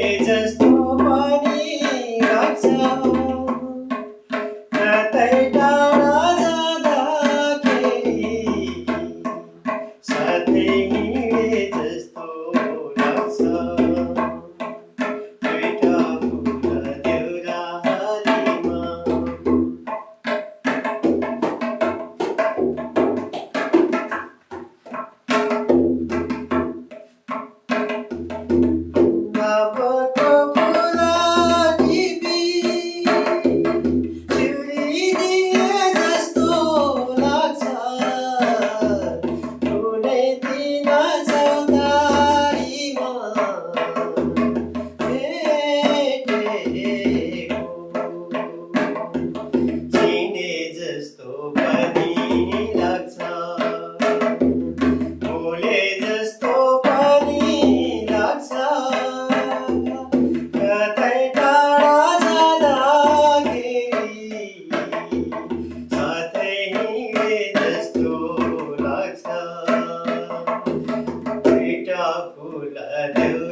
Jesus, nobody. फूल देव